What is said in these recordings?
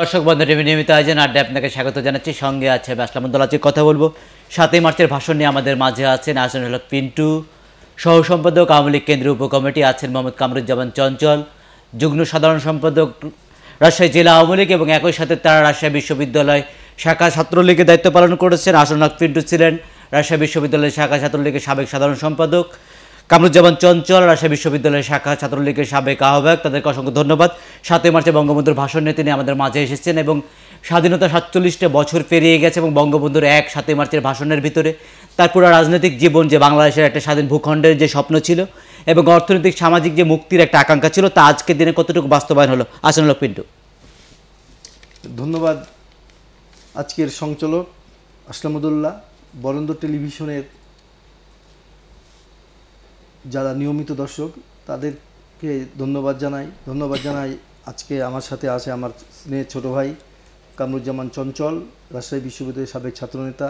দর্শক বন্ধু টিভি নিয়মিত আয়োজন আড্ডা আপনাকে স্বাগত জানাচ্ছি। সঙ্গে আছে আমি আজকে কথা বলব। সাতই মার্চের ভাষণ নিয়ে আমাদের মাঝে আছেন, আসেন হল পিন্টু। সহ সম্পাদক, আওয়ামী লীগ কেন্দ্রীয় উপকমিটি আছেন মোহাম্মদ কামরুজ্জামান চঞ্চল। যুগ্ম সাধারণ সম্পাদক, রাজশাহী জেলা আওয়ামী লীগ এবং একই সাথে তারা রাজশাহী বিশ্ববিদ্যালয় শাখা ছাত্রলীগের দায়িত্ব পালন করেছেন। আসনাক পিন্টু ছিলেন রাজশাহী বিশ্ববিদ্যালয়ের শাখা ছাত্রলীগের সাবেক সাধারণ সম্পাদক। কামরুজ্জামান চঞ্চল রাজশাহী বিশ্ববিদ্যালয়ের শাখা ছাত্রলীগের সাবেক আহ্বায়ক। তাদেরকে অসংখ্য ধন্যবাদ। সাতই মার্চে বঙ্গবন্ধুর ভাষণ নিয়ে তিনি আমাদের মাঝে এসেছেন এবং স্বাধীনতা সাতচল্লিশটা বছর পেরিয়ে গেছে এবং বঙ্গবন্ধুর এক সাতই মার্চের ভাষণের ভিতরে। তার পুরো রাজনৈতিক জীবন যে বাংলাদেশের একটা স্বাধীন ভূখণ্ডের যে স্বপ্ন ছিল এবং অর্থনৈতিক, সামাজিক যে মুক্তির একটা আকাঙ্ক্ষা ছিল, তা আজকের দিনে কতটুকু বাস্তবায়ন হলো? আসন হলো পিন্টু। ধন্যবাদ। আজকের সংচালক আসলামুদুল্লাহ বরেন্দ্র টেলিভিশনের যারা নিয়মিত দর্শক, তাদেরকে ধন্যবাদ জানাই। ধন্যবাদ জানাই আজকে আমার সাথে আছে আমার স্নেহের ছোট ভাই কামরুজ্জামান চঞ্চল, রাজশাহী বিশ্ববিদ্যালয়ের সাবেক ছাত্রনেতা,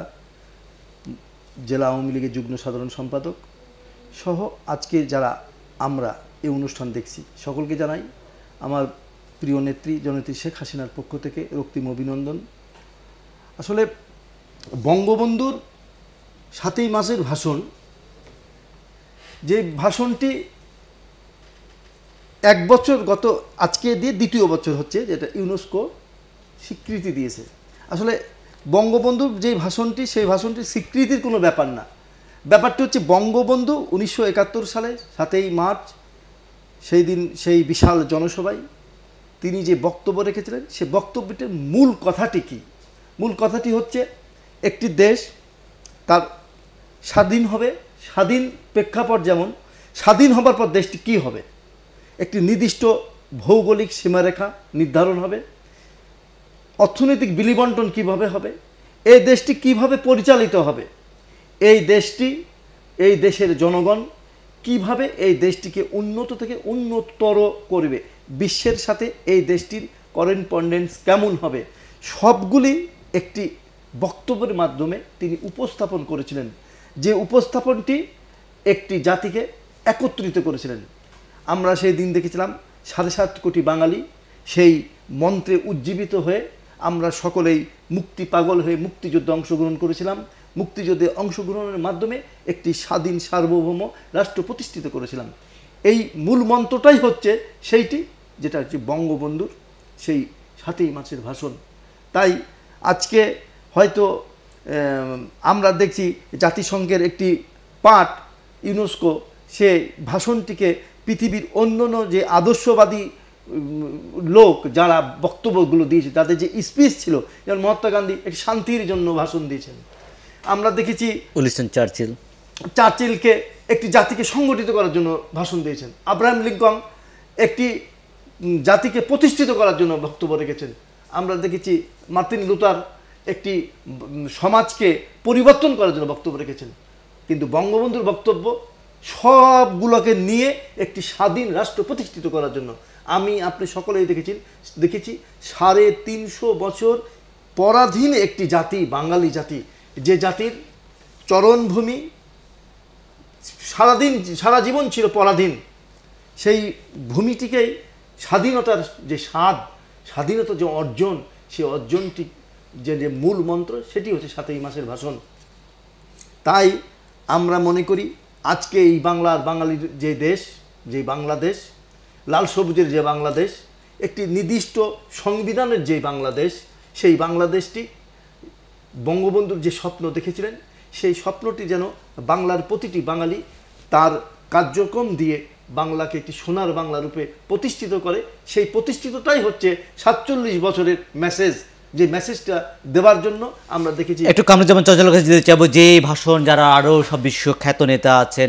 জেলা আওয়ামী লীগের যুগ্ম সাধারণ সম্পাদক সহ আজকে যারা আমরা এই অনুষ্ঠান দেখছি, সকলকে জানাই আমার প্রিয় নেত্রী জননেত্রী শেখ হাসিনার পক্ষ থেকে রক্তিম অভিনন্দন। আসলে বঙ্গবন্ধুর সাতই মাসের ভাষণ যে ভাষণটি এক বছর গত আজকে দিয়ে দ্বিতীয় বছর হচ্ছে, যেটা ইউনেস্কো স্বীকৃতি দিয়েছে। আসলে বঙ্গবন্ধুর যে ভাষণটি, সেই ভাষণটি স্বীকৃতির কোনো ব্যাপার না। ব্যাপারটি হচ্ছে বঙ্গবন্ধু উনিশশো একাত্তর সালে সাতই মার্চ, সেই দিন সেই বিশাল জনসভায় তিনি যে বক্তব্য রেখেছিলেন, সে বক্তব্যটির মূল কথাটি কী? মূল কথাটি হচ্ছে, একটি দেশ তার স্বাধীন হবে, স্বাধীন প্রেক্ষাপট যেমন, স্বাধীন হবার পর দেশটি কী হবে? একটি নির্দিষ্ট ভৌগোলিক সীমারেখা নির্ধারণ হবে। অর্থনৈতিক বিলিবন্টন কীভাবে হবে? এই দেশটি কীভাবে পরিচালিত হবে? এই দেশটি, এই দেশের জনগণ কীভাবে এই দেশটিকে উন্নত থেকে উন্নততর করবে? বিশ্বের সাথে এই দেশটির করেসপন্ডেন্স কেমন হবে? সবগুলি একটি বক্তব্যের মাধ্যমে তিনি উপস্থাপন করেছিলেন। যে উপস্থাপনটি একটি জাতিকে একত্রিত করেছিলেন। আমরা সেই দিন দেখেছিলাম, সাড়ে সাত কোটি বাঙালি সেই মন্ত্রে উজ্জীবিত হয়ে আমরা সকলেই মুক্তি পাগল হয়ে মুক্তিযুদ্ধে অংশগ্রহণ করেছিলাম। মুক্তিযুদ্ধে অংশগ্রহণের মাধ্যমে একটি স্বাধীন সার্বভৌম রাষ্ট্র প্রতিষ্ঠিত করেছিলাম। এই মূল মন্ত্রটাই হচ্ছে সেইটি, যেটা হচ্ছে বঙ্গবন্ধুর সেই সাতই মাসের ভাষণ। তাই আজকে হয়তো আমরা দেখছি জাতিসংঘের একটি পাঠ ইউনেস্কো সে ভাষণটিকে পৃথিবীর অন্যান্য যে আদর্শবাদী লোক যারা বক্তব্যগুলো দিয়েছে তাদের যে স্পিচ ছিল যেমন মহাত্মা গান্ধী একটি শান্তির জন্য ভাষণ দিয়েছেন। আমরা দেখেছি চার্চিল। চার্চিলকে একটি জাতিকে সংগঠিত করার জন্য ভাষণ দিয়েছেন। আব্রাহাম লিঙ্কন একটি জাতিকে প্রতিষ্ঠিত করার জন্য বক্তব্য রেখেছেন। আমরা দেখেছি মার্তিন লুতার একটি সমাজকে পরিবর্তন করার জন্য বক্তব্য রেখেছেন। কিন্তু বঙ্গবন্ধুর বক্তব্য সবগুলোকে নিয়ে একটি স্বাধীন রাষ্ট্র প্রতিষ্ঠিত করার জন্য। আমি আপনি সকলেই দেখেছি দেখেছি, সাড়ে তিনশো বছর পরাধীন একটি জাতি, বাঙালি জাতি। যে জাতির চরণভূমি সারাদিন, সারা জীবন ছিল পরাধীন। সেই ভূমিটিকেই স্বাধীনতার যে স্বাদ, স্বাধীনতার যে অর্জন সেই অর্জনটি যে মূল মন্ত্র, সেটি হচ্ছে সাতই মাসের ভাষণ। তাই আমরা মনে করি আজকে এই বাংলার বাঙালির যে দেশ, যে বাংলাদেশ, লাল সবুজের যে বাংলাদেশ, একটি নির্দিষ্ট সংবিধানের যে বাংলাদেশ, সেই বাংলাদেশটি বঙ্গবন্ধুর যে স্বপ্ন দেখেছিলেন, সেই স্বপ্নটি যেন বাংলার প্রতিটি বাঙালি তার কার্যক্রম দিয়ে বাংলাকে একটি সোনার বাংলা রূপে প্রতিষ্ঠিত করে, সেই প্রতিষ্ঠিতটাই হচ্ছে সাতচল্লিশ বছরের মেসেজ। যে মেসেজটা দেওয়ার জন্য আমরা দেখেছি একটু কামরুজ্জামান চঞ্চলের কাছে যেতে চাবো যে ভাষণ যারা আরও সব বিশ্বখ্যাত নেতা আছেন,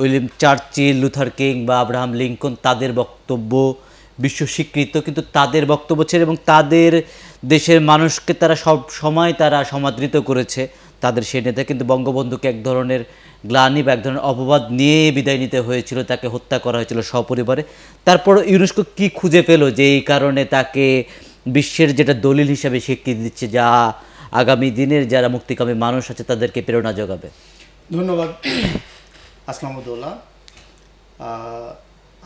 উইলিয়াম চার্চিল, লুথার কিং বা আব্রাহাম লিঙ্কন, তাদের বক্তব্য বিশ্ব স্বীকৃত, কিন্তু তাদের বক্তব্য ছিল এবং তাদের দেশের মানুষকে তারা সব সময় তারা সমাদৃত করেছে তাদের সেই নেতা। কিন্তু বঙ্গবন্ধুকে এক ধরনের গ্লানি বা এক ধরনের অপবাদ নিয়ে বিদায় নিতে হয়েছিল, তাকে হত্যা করা হয়েছিল সপরিবারে। তারপর ইউনেস্কো কি খুঁজে পেল যে এই কারণে তাকে বিশ্বের যেটা দলিল হিসাবে স্বীকৃতি দিচ্ছে, যা আগামী দিনের যারা মুক্তিকামী মানুষ আছে, তাদেরকে প্রেরণা যোগাবে। ধন্যবাদ। আসলামুদ্দৌলা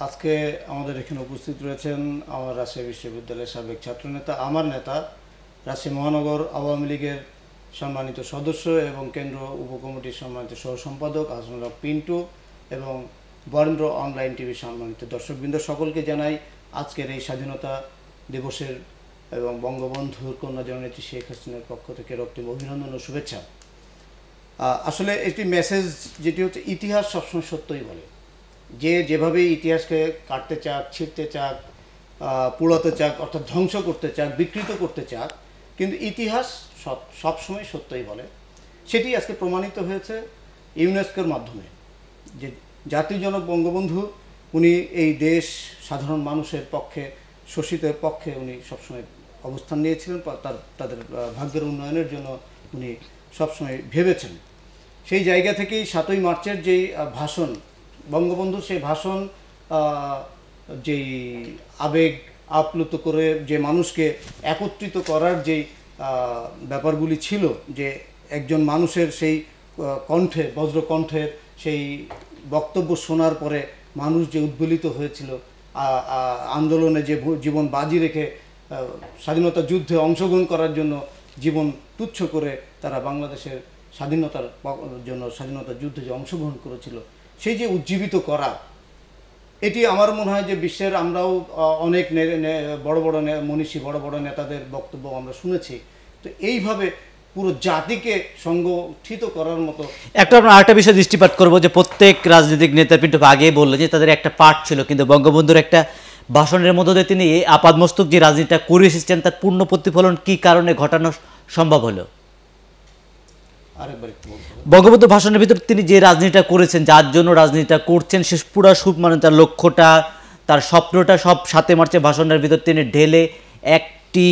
আজকে আমাদের এখানে উপস্থিত রয়েছেন আমার রাজশাহী বিশ্ববিদ্যালয়ের সাবেক ছাত্রনেতা, আমার নেতা, রাজশাহী মহানগর আওয়ামী লীগের সম্মানিত সদস্য এবং কেন্দ্র উপকমিটির সম্মানিত সহ সম্পাদক হাসনুল্লাহ পিন্টু এবং বরেন্দ্র অনলাইন টিভি সম্মানিত দর্শকবৃন্দ, সকলকে জানাই আজকের এই স্বাধীনতা দিবসের এবং বঙ্গবন্ধুর কন্যা জননেত্রী শেখ হাসিনার পক্ষ থেকে রক্তিম অভিনন্দন ও শুভেচ্ছা। আসলে একটি মেসেজ যেটি হচ্ছে, ইতিহাস সবসময় সত্যই বলে। যে যেভাবে ইতিহাসকে কাটতে চাক ছিঁড়তে চাক পোড়াতে চাক, অর্থাৎ ধ্বংস করতে চাক, বিকৃত করতে চাক, কিন্তু ইতিহাস সব, সবসময় সত্যই বলে। সেটি আজকে প্রমাণিত হয়েছে ইউনেস্কোর মাধ্যমে। যে জাতির জনক বঙ্গবন্ধু, উনি এই দেশ সাধারণ মানুষের পক্ষে, শোষিতের পক্ষে উনি সবসময় অবস্থান নিয়েছিলেন তার, তাদের ভাগ্যের উন্নয়নের জন্য উনি সবসময় ভেবেছেন। সেই জায়গা থেকেই সাতই মার্চের যেই ভাষণ বঙ্গবন্ধুর সেই ভাষণ যেই আবেগ আপ্লুত করে যে মানুষকে একত্রিত করার যেই ব্যাপারগুলি ছিল, যে একজন মানুষের সেই কণ্ঠে বজ্র কণ্ঠের সেই বক্তব্য শোনার পরে মানুষ যে উদ্বেলিত হয়েছিল আন্দোলনে যে জীবন বাজি রেখে স্বাধীনতা যুদ্ধে অংশগ্রহণ করার জন্য জীবন তুচ্ছ করে তারা বাংলাদেশের স্বাধীনতার জন্য স্বাধীনতা যুদ্ধে যে অংশগ্রহণ করেছিল, সেই যে উজ্জীবিত করা, এটি আমার মনে হয় যে বিশ্বের আমরাও অনেক বড় বড় মনীষী, বড় বড় নেতাদের বক্তব্য আমরা শুনেছি। তো এইভাবে পুরো জাতিকে সংগঠিত করার মতো একটা আমরা আরেকটা বিষয় দৃষ্টিপাত করব যে প্রত্যেক রাজনৈতিক নেতা কিন্তু আগে বলল যে তাদের একটা পার্ট ছিল, কিন্তু বঙ্গবন্ধুর একটা ভাষণের মধ্য দিয়ে তিনি এই আপাদমস্তক যে রাজনীতিটা করে এসেছেন তার পূর্ণ প্রতিফলন কি কারণে ঘটানো সম্ভব হলো। বঙ্গবন্ধু ভাষণের ভিতর তিনি যে রাজনীতিটা করেছেন যার জন্য রাজনীতিটা করছেন সে পুরা সুপ মানে তার লক্ষ্যটা তার স্বপ্নটা সব সাতে মার্চের ভাষণের ভিতর তিনি ঢেলে একটি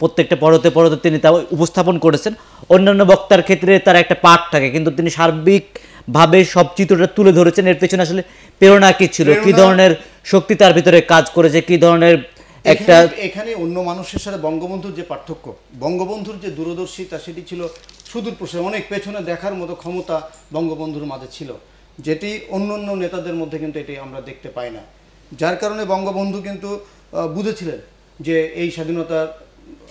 প্রত্যেকটা পরতে পরতে তিনি তা উপস্থাপন করেছেন। অন্যান্য বক্তার ক্ষেত্রে তার একটা পাঠ থাকে কিন্তু তিনি সার্বিকভাবে সব চিত্রটা তুলে ধরেছেন। এর পেছনে আসলে প্রেরণা কি ছিল? কি ধরনের শক্তি তার ভিতরে কাজ করেছে কি ধরনের একটা এখানে- অন্য মানুষের সাথে বঙ্গবন্ধুর যে পার্থক্য বঙ্গবন্ধুর যে দূরদর্শিতা সেটি ছিল সুদূর প্রসারী অনেক পেছনে দেখার মতো ক্ষমতা বঙ্গবন্ধুর মাঝে ছিল। যেটি অন্য অন্য নেতাদের মধ্যে কিন্তু এটি আমরা দেখতে পাই না। যার কারণে বঙ্গবন্ধু কিন্তু বুঝেছিলেন যে এই স্বাধীনতা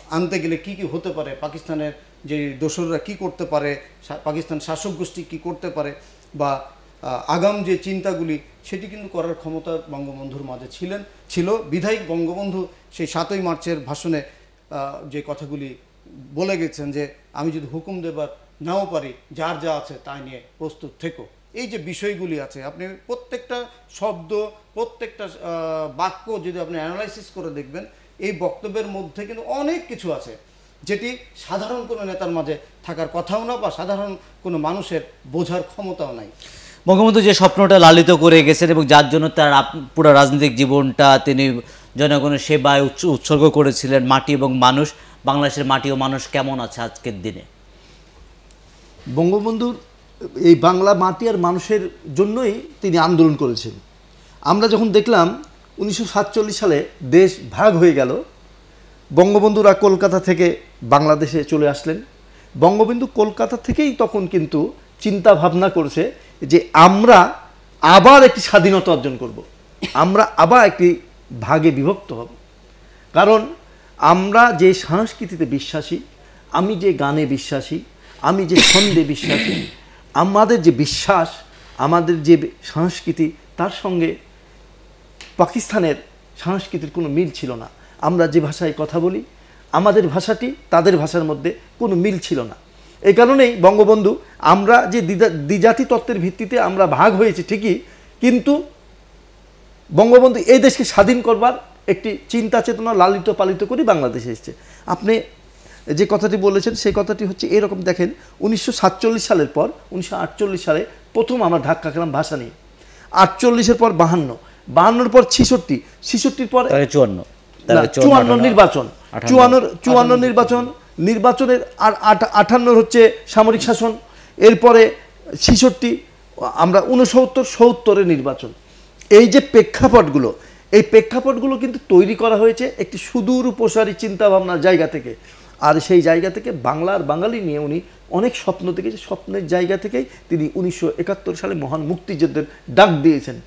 আনতে গেলে কি কি হতে পারে পাকিস্তানের যে দোসররা কি করতে পারে পাকিস্তান শাসক গোষ্ঠী কি করতে পারে বা আগাম যে চিন্তাগুলি, সেটি কিন্তু করার ক্ষমতা বঙ্গবন্ধুর মাঝে ছিলেন, ছিল। বিধায়ক বঙ্গবন্ধু সেই সাতই মার্চের ভাষণে যে কথাগুলি বলে গেছেন যে, আমি যদি হুকুম দেবার নাও পারি, যার যা আছে তাই নিয়ে প্রস্তুত থেকো। এই যে বিষয়গুলি আছে, আপনি প্রত্যেকটা শব্দ, প্রত্যেকটা বাক্য যদি আপনি অ্যানালাইসিস করে দেখবেন, এই বক্তব্যের মধ্যে কিন্তু অনেক কিছু আছে, যেটি সাধারণ কোনো নেতার মাঝে থাকার কথাও না বা সাধারণ কোনো মানুষের বোঝার ক্ষমতাও নাই। বঙ্গবন্ধু যে স্বপ্নটা লালিত করে গেছেন এবং যার জন্য তার পুরো রাজনৈতিক জীবনটা তিনি জনগণের সেবায় উৎসর্গ করেছিলেন মাটি এবং মানুষ। বাংলাদেশের মাটি ও মানুষ কেমন আছে আজকের দিনে? বঙ্গবন্ধুর এই বাংলা মাটি আর মানুষের জন্যই তিনি আন্দোলন করেছেন। আমরা যখন দেখলাম উনিশশো সাতচল্লিশ সালে দেশ ভাগ হয়ে গেল, বঙ্গবন্ধুরা কলকাতা থেকে বাংলাদেশে চলে আসলেন। বঙ্গবন্ধু কলকাতা থেকেই তখন কিন্তু চিন্তা ভাবনা করেছে যে আমরা আবার একটি স্বাধীনতা অর্জন করব। আমরা আবার একটি ভাগে বিভক্ত হব। কারণ আমরা যে সংস্কৃতিতে বিশ্বাসী, আমি যে গানে বিশ্বাসী, আমি যে ছন্দে বিশ্বাসী, আমাদের যে বিশ্বাস, আমাদের যে সংস্কৃতি, তার সঙ্গে পাকিস্তানের সংস্কৃতির কোনো মিল ছিল না। আমরা যে ভাষায় কথা বলি, আমাদের ভাষাটি তাদের ভাষার মধ্যে কোনো মিল ছিল না। এই কারণেই বঙ্গবন্ধু আমরা যে দ্বিজা- দ্বিজাতি তত্ত্বের ভিত্তিতে আমরা ভাগ হয়েছি ঠিকই কিন্তু বঙ্গবন্ধু এই দেশকে স্বাধীন করবার একটি চিন্তা চেতনা লালিত পালিত করে বাংলাদেশে এসেছে। আপনি যে কথাটি বলেছেন সেই কথাটি হচ্ছে এরকম দেখেন উনিশশো সাতচল্লিশ সালের পর উনিশশো আটচল্লিশ সালে প্রথম আমরা ধাক্কা খেলাম ভাষা নিয়ে। আটচল্লিশের পর বাহান্ন বাহান্নর পর ছিষট্টি ছিষট্টির পর চুয়ান্ন চুয়ান্ন নির্বাচন চুয়ান্ন চুয়ান্ন নির্বাচন। নির্বাচনের আর আট- আটান্নর হচ্ছে সামরিক শাসন, এরপরে ছিষট্টি, আমরা উনসত্তর সত্তরের নির্বাচন। এই যে প্রেক্ষাপটগুলো, এই প্রেক্ষাপটগুলো কিন্তু তৈরি করা হয়েছে একটি সুদূর প্রসারী চিন্তাভাবনার জায়গা থেকে। আর সেই জায়গা থেকে বাংলার বাঙালি নিয়ে উনি অনেক স্বপ্ন দেখেছে স্বপ্নের জায়গা থেকেই তিনি উনিশশো একাত্তর সালে মহান মুক্তিযুদ্ধের ডাক দিয়েছেন।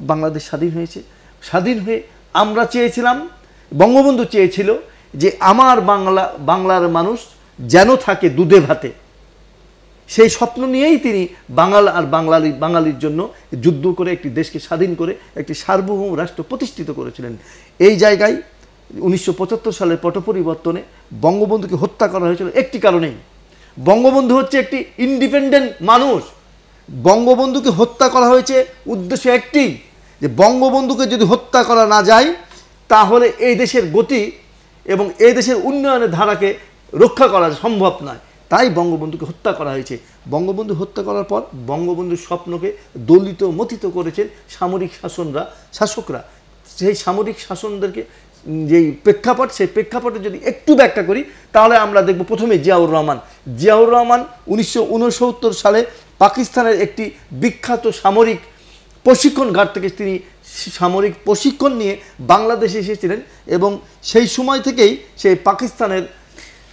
বাংলাদেশ স্বাধীন হয়েছে। স্বাধীন হয়ে আমরা চেয়েছিলাম, বঙ্গবন্ধু চেয়েছিল যে আমার বাংলা, বাংলার মানুষ যেন থাকে দুধে ভাতে। সেই স্বপ্ন নিয়েই তিনি বাঙাল আর বাঙালি, বাঙালির জন্য যুদ্ধ করে একটি দেশকে স্বাধীন করে একটি সার্বভৌম রাষ্ট্র প্রতিষ্ঠিত করেছিলেন। এই জায়গায় উনিশশো সালের পট পরিবর্তনে বঙ্গবন্ধুকে হত্যা করা হয়েছিল একটি কারণেই। বঙ্গবন্ধু হচ্ছে একটি ইন্ডিপেন্ডেন্ট মানুষ। বঙ্গবন্ধুকে হত্যা করা হয়েছে উদ্দেশ্য একটি, যে বঙ্গবন্ধুকে যদি হত্যা করা না যায়, তাহলে এই দেশের গতি এবং এই দেশের উন্নয়নের ধারাকে রক্ষা করা সম্ভব নয়। তাই বঙ্গবন্ধুকে হত্যা করা হয়েছে। বঙ্গবন্ধু হত্যা করার পর বঙ্গবন্ধুর স্বপ্নকে দলিত, মথিত করেছেন সামরিক শাসনরা, শাসকরা। সেই সামরিক শাসনদেরকে যেই প্রেক্ষাপট, সেই প্রেক্ষাপটে যদি একটু ব্যাখ্যা করি, তাহলে আমরা দেখব প্রথমে জিয়াউর রহমান। জিয়াউর রহমান উনিশশো উনসত্তর সালে পাকিস্তানের একটি বিখ্যাত সামরিক প্রশিক্ষণ ঘাট থেকে তিনি সামরিক প্রশিক্ষণ নিয়ে বাংলাদেশে এসেছিলেন এবং সেই সময় থেকেই সেই পাকিস্তানের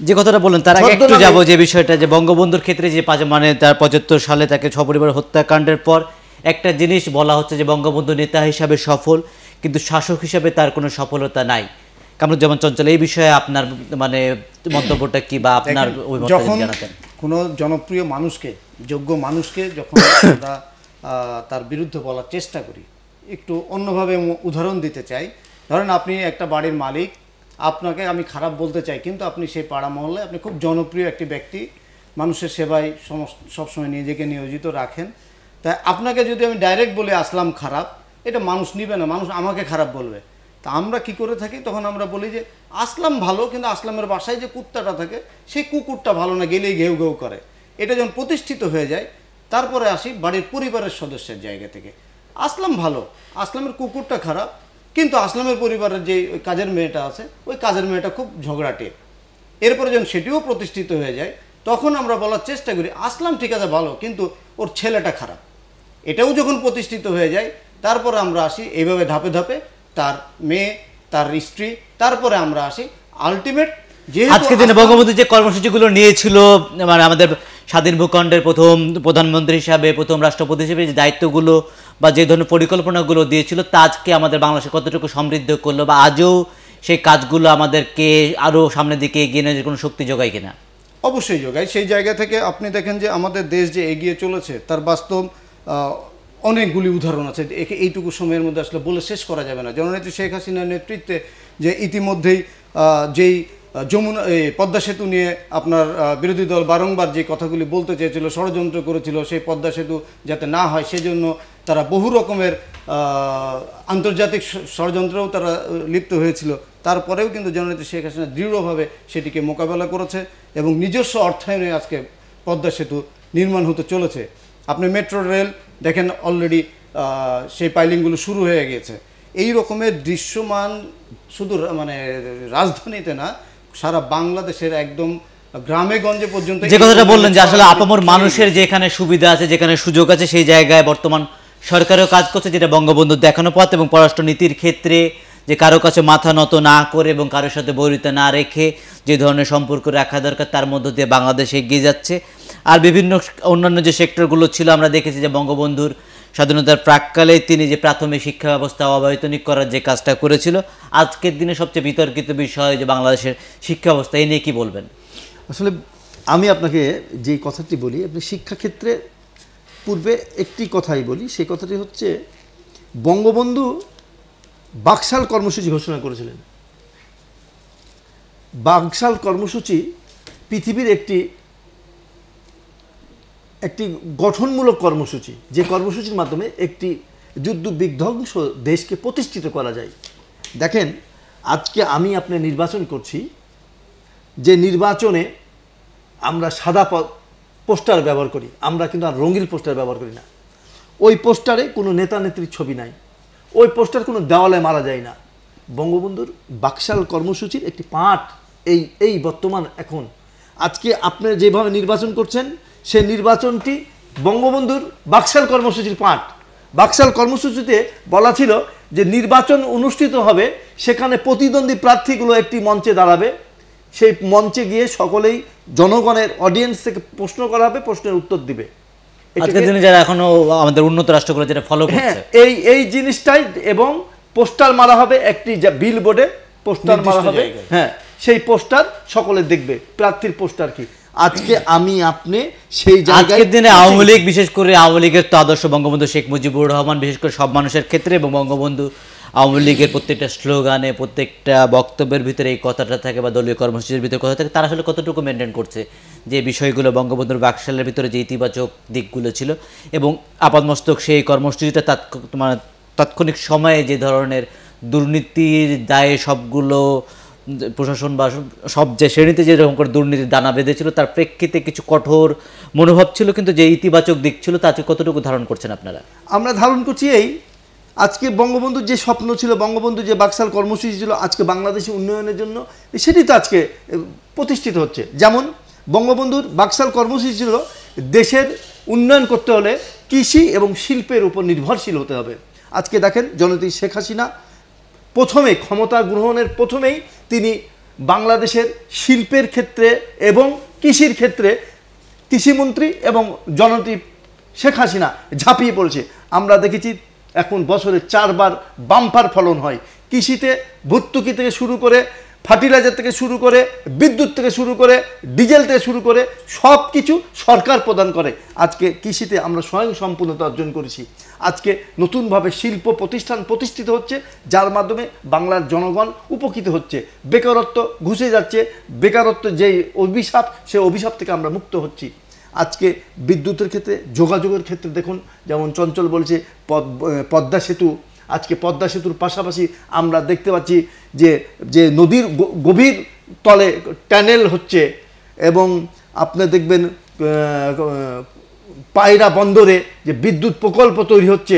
যে কথাটা বললেন তার আগে একটু যাব যে বিষয়টা যে বঙ্গবন্ধুর ক্ষেত্রে যে পাঁচ মানে তার পঁচাত্তর সালে তাকে সপরিবার হত্যাকাণ্ডের পর একটা জিনিস বলা হচ্ছে যে বঙ্গবন্ধু নেতা হিসাবে সফল কিন্তু শাসক হিসাবে তার কোনো সফলতা নাই। কামরুজ্জামান চঞ্চল এই বিষয়ে আপনার মানে মন্তব্যটা কি বা আপনার যখন জানাতেন। কোনো জনপ্রিয় মানুষকে যোগ্য মানুষকে যখন আমরা আহ, তার বিরুদ্ধে বলার চেষ্টা করি একটু অন্যভাবে উদাহরণ দিতে চাই। ধরেন আপনি একটা বাড়ির মালিক, আপনাকে আমি খারাপ বলতে চাই, কিন্তু আপনি সেই পাড়া মহল্লে আপনি খুব জনপ্রিয় একটি ব্যক্তি, মানুষের সেবায় সবসময় নিজেকে নিয়োজিত রাখেন। তাই আপনাকে যদি আমি ডাইরেক্ট বলে, আসলাম খারাপ এটা মানুষ নিবে না, মানুষ আমাকে খারাপ বলবে। তা আমরা কি করে থাকি? তখন আমরা বলি যে, আসলাম ভালো, কিন্তু আসলামের বাসায় যে কুত্তাটা থাকে, সেই কুকুরটা ভালো না, গেলেই ঘেউ ঘেউ করে। এটা যখন প্রতিষ্ঠিত হয়ে যায়, তারপরে আসি বাড়ির পরিবারের সদস্যের জায়গা থেকে। আসলাম ভালো। আসলামের কুকুরটা খারাপ কিন্তু আসলামের পরিবারের যে ওই কাজের মেয়েটা আছে ওই কাজের মেয়েটা খুব ঝগড়াটে এরপরে যখন সেটিও প্রতিষ্ঠিত হয়ে যায় তখন আমরা বলার চেষ্টা করি আসলাম ঠিক আছে ভালো কিন্তু ওর ছেলেটা খারাপ। এটাও যখন প্রতিষ্ঠিত হয়ে যায় তারপরে আমরা আসি এইভাবে ধাপে ধাপে তার মেয়ে তার স্ত্রী তারপরে আমরা আসি আলটিমেট যেহেতু আজকে দিনে বঙ্গবন্ধু যে কর্মসূচিগুলো নিয়েছিল মানে আমাদের স্বাধীন ভূখণ্ডের প্রথম প্রধানমন্ত্রী হিসাবে প্রথম রাষ্ট্রপতি হিসেবে যে দায়িত্বগুলো বা যে ধরনের পরিকল্পনাগুলো দিয়েছিল তা আজকে আমাদের বাংলাদেশে কতটুকু সমৃদ্ধ করল বা আজও সেই কাজগুলো আমাদেরকে আরও সামনের দিকে এগিয়ে নেওয়ার কোনো শক্তি যোগায় কিনা? অবশ্যই যোগায়। সেই জায়গা থেকে আপনি দেখেন যে আমাদের দেশ যে এগিয়ে চলেছে, তার বাস্তব অনেকগুলি উদাহরণ আছে। একে এইটুকু সময়ের মধ্যে আসলে বলে শেষ করা যাবে না। জননেত্রী শেখ হাসিনার নেতৃত্বে যে ইতিমধ্যেই যেই যমুনা পদ্মা সেতু নিয়ে আপনার বিরোধী দল বারংবার যে কথাগুলি বলতে চেয়েছিল, ষড়যন্ত্র করেছিল, সেই পদ্মা সেতু যাতে না হয়, সেজন্য তারা বহু রকমের আন্তর্জাতিক ষড়যন্ত্রেও তারা লিপ্ত হয়েছিল। তারপরেও কিন্তু জননেত্রী শেখ হাসিনা দৃঢ়ভাবে সেটিকে মোকাবেলা করেছে এবং নিজস্ব অর্থায়নে আজকে পদ্মা সেতু নির্মাণ হতে চলেছে। আপনি মেট্রো রেল দেখেন অলরেডি সেই পাইলিংগুলো শুরু হয়ে গিয়েছে। এই রকমের দৃশ্যমান শুধু মানে রাজধানীতে না সারা বাংলাদেশের একদম গ্রামে গঞ্জে পর্যন্ত যে কথাটা বললেন যে আসলে আপামর মানুষের যেখানে সুবিধা আছে যেখানে সুযোগ আছে সেই জায়গায় বর্তমান সরকারও কাজ করছে যেটা বঙ্গবন্ধু দেখানো পথ এবং পররাষ্ট্র নীতির ক্ষেত্রে যে কারও কাছে মাথা নত না করে এবং কারোর সাথে বৈরিতা না রেখে যে ধরনের সম্পর্ক রাখা দরকার তার মধ্য দিয়ে বাংলাদেশ এগিয়ে যাচ্ছে। আর বিভিন্ন অন্যান্য যে সেক্টরগুলো ছিল আমরা দেখেছি যে বঙ্গবন্ধুর স্বাধীনতার প্রাককালে তিনি যে প্রাথমিক শিক্ষা ব্যবস্থা অবৈতনিক করার যে কাজটা করেছিল, আজকের দিনে সবচেয়ে বিতর্কিত বিষয় যে বাংলাদেশের শিক্ষা ব্যবস্থা, এই নিয়ে কি বলবেন? আসলে আমি আপনাকে যে কথাটি বলি, আপনি শিক্ষাক্ষেত্রে পূর্বে একটি কথাই বলি, সেই কথাটি হচ্ছে বঙ্গবন্ধু বাকশাল কর্মসূচি ঘোষণা করেছিলেন। বাকশাল কর্মসূচি পৃথিবীর একটি একটি গঠনমূলক কর্মসূচি। যে কর্মসূচির মাধ্যমে একটি যুদ্ধ বিধ্বংস দেশকে প্রতিষ্ঠিত করা যায়। দেখেন, আজকে আমি আপনি নির্বাচন করছি। যে নির্বাচনে আমরা সাদা পোস্টার ব্যবহার করি। আমরা কিন্তু আর রঙিন পোস্টার ব্যবহার করি না। ওই পোস্টারে কোনো নেতা নেত্রীর ছবি নাই। ওই পোস্টার কোনো দেওয়ালে মারা যায় না। বঙ্গবন্ধুর বাকশাল কর্মসূচির একটি পাঠ এই এই বর্তমান, এখন। আজকে আপনি যেভাবে নির্বাচন করছেন সে নির্বাচনটি বঙ্গবন্ধুর বাকশাল কর্মসূচির পাঠ। বাকশাল কর্মসূচিতে বলা ছিল যে নির্বাচন অনুষ্ঠিত হবে সেখানে প্রতিদ্বন্দ্বী প্রার্থীগুলো একটি মঞ্চে দাঁড়াবে। সেই মঞ্চে গিয়ে সকলেই জনগণের অডিয়েন্স থেকে প্রশ্ন করা হবে প্রশ্নের উত্তর দিবে। আজকের দিনে যারা এখনও আমাদের উন্নত রাষ্ট্রগুলো যেটা ফলো হ্যাঁ করছে। এই এই জিনিসটাই এবং পোস্টার মারা হবে একটি বিল বোর্ডে পোস্টার মারা হবে। হ্যাঁ সেই পোস্টার সকলে দেখবে। প্রার্থীর পোস্টার কি? আজকে আমি আপনি সেই আজকের দিনে আওয়ামী লীগ বিশেষ করে আওয়ামী লীগের তো আদর্শ বঙ্গবন্ধু শেখ মুজিবুর রহমান বিশেষ করে সব মানুষের ক্ষেত্রে এবং বঙ্গবন্ধু আওয়ামী লীগের প্রত্যেকটা স্লোগানে প্রত্যেকটা বক্তব্যের ভিতরে এই কথাটা থাকে বা দলীয় কর্মসূচির ভিতরে কথা থাকে তারা আসলে কতটুকু মেনটেন করছে? যে বিষয়গুলো বঙ্গবন্ধুর বাকশালের ভিতরে যে ইতিবাচক দিকগুলো ছিল এবং আপাতমস্তক সেই কর্মসূচিটা তোমার তাৎক্ষণিক সময়ে যে ধরনের দুর্নীতির দায়ে সবগুলো প্রশাসন বা সব যে শ্রেণীতে যেরকম করে দুর্নীতির দানা বেঁধেছিল, তার প্রেক্ষিতে কিছু কঠোর মনোভাব ছিল, কিন্তু যে ইতিবাচক দিক ছিল তাতে কতটুকু ধারণ করছেন আপনারা? আমরা ধারণ করছি এই, আজকে বঙ্গবন্ধুর যে স্বপ্ন ছিল বঙ্গবন্ধু যে বাকশাল কর্মসূচি ছিল, আজকে বাংলাদেশের উন্নয়নের জন্য, সেটি তো আজকে প্রতিষ্ঠিত হচ্ছে। যেমন, বঙ্গবন্ধুর বাকশাল কর্মসূচি ছিল, দেশের উন্নয়ন করতে হলে কৃষি এবং শিল্পের উপর নির্ভরশীল হতে হবে। আজকে দেখেন জনতি শেখ হাসিনা প্রথমে ক্ষমতা গ্রহণের প্রথমেই তিনি বাংলাদেশের শিল্পের ক্ষেত্রে এবং কৃষির ক্ষেত্রে কৃষিমন্ত্রী এবং জনতি শেখ হাসিনা ঝাঁপিয়ে পড়েছে। আমরা দেখেছি এখন বছরে চারবার বাম্পার ফলন হয়। কৃষিতে ভর্তুকি থেকে শুরু করে ফার্টিলাইজার থেকে শুরু করে, বিদ্যুৎ থেকে শুরু করে, ডিজেল থেকে শুরু করে সব কিছু সরকার প্রদান করে। আজকে কৃষিতে আমরা স্বয়ং সম্পূর্ণতা অর্জন করেছি। আজকে নতুনভাবে শিল্প প্রতিষ্ঠান প্রতিষ্ঠিত হচ্ছে, যার মাধ্যমে বাংলার জনগণ উপকৃত হচ্ছে। বেকারত্ব ঘুষে যাচ্ছে, বেকারত্ব যেই অভিশাপ সেই অভিশাপ থেকে আমরা মুক্ত হচ্ছি। আজকে বিদ্যুতের ক্ষেত্রে, যোগাযোগের ক্ষেত্রে দেখুন, যেমন চঞ্চল বলছে, পদ- পদ্মা সেতু আজকে পদ্মা সেতুর পাশাপাশি আমরা দেখতে পাচ্ছি যে যে নদীর গভীর তলে ট্যানেল হচ্ছে এবং আপনি দেখবেন পায়রা বন্দরে যে বিদ্যুৎ প্রকল্প তৈরি হচ্ছে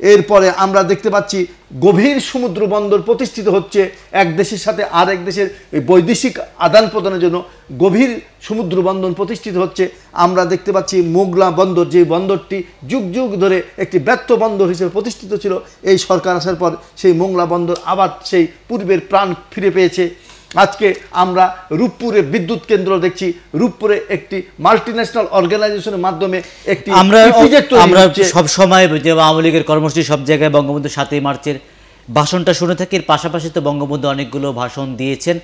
এরপরে আমরা দেখতে পাচ্ছি গভীর সমুদ্র বন্দর প্রতিষ্ঠিত হচ্ছে এক দেশের সাথে আর এক দেশের বৈদেশিক আদান প্রদানের জন্য। গভীর সমুদ্র বন্দর প্রতিষ্ঠিত হচ্ছে। আমরা দেখতে পাচ্ছি মোগলা বন্দর, যে বন্দরটি যুগ যুগ ধরে একটি ব্যর্থ বন্দর হিসেবে প্রতিষ্ঠিত ছিল, এই সরকার আসার পর সেই মোংলা বন্দর আবার সেই পূর্বের প্রাণ ফিরে পেয়েছে। আজকে আমরা রূপপুরে বিদ্যুৎ কেন্দ্র দেখছি। রূপপুরে একটি মাল্টিন্যাশনাল অর্গানাইজেশনের মাধ্যমে একটি আমরা আমরা সব সময় আওয়ামী লীগের কর্মসূচি সব জায়গায় বঙ্গবন্ধু সাতই মার্চের ভাষণটা শুনে থাকি। এর পাশাপাশি তো বঙ্গবন্ধু অনেকগুলো ভাষণ দিয়েছেন।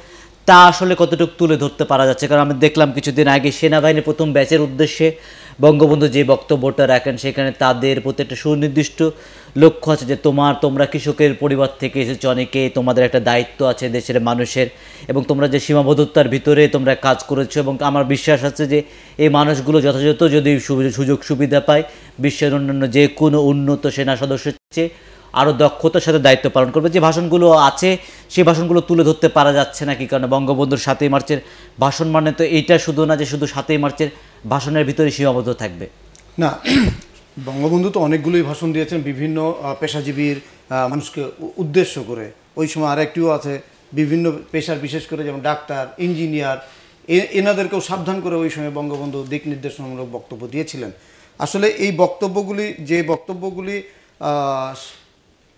তা আসলে কতটুকু তুলে ধরতে পারা যাচ্ছে? কারণ আমি দেখলাম কিছুদিন আগে সেনাবাহিনীর প্রথম ব্যাচের উদ্দেশ্যে বঙ্গবন্ধু যে বক্তব্যটা রাখেন সেখানে তাদের প্রতি একটা সুনির্দিষ্ট লক্ষ্য আছে যে তোমার, তোমরা কৃষকের পরিবার থেকে এসেছ, অনেকে তোমাদের একটা দায়িত্ব আছে দেশের মানুষের, এবং তোমরা যে সীমাবদ্ধতার ভিতরে তোমরা কাজ করেছ, এবং আমার বিশ্বাস আছে যে এই মানুষগুলো যথাযথ যদি সুযোগ সুবিধা পায়, বিশ্বের অন্যান্য যে কোনো উন্নত সেনা সদস্যের চেয়ে আরও দক্ষতার সাথে দায়িত্ব পালন করবে। যে ভাষণগুলো আছে, সেই ভাষণগুলো তুলে ধরতে পারা যাচ্ছে না কি কারণে? বঙ্গবন্ধুর সাতই মার্চের ভাষণ মানে তো এইটা শুধু না যে শুধু সাতই মার্চের ভাষণের ভিতরে সীমাবদ্ধ থাকবে। না বঙ্গবন্ধু তো অনেকগুলোই ভাষণ দিয়েছেন, বিভিন্ন পেশাজীবীর মানুষকে উদ্দেশ্য করে। ওই সময় আরেকটিও আছে, বিভিন্ন পেশার বিশেষ করে যেমন ডাক্তার, ইঞ্জিনিয়ার এনাদেরকেও সাবধান করে ওই সময় বঙ্গবন্ধু দিক নির্দেশনামূলক বক্তব্য দিয়েছিলেন। আসলে এই বক্তব্যগুলি, যে বক্তব্যগুলি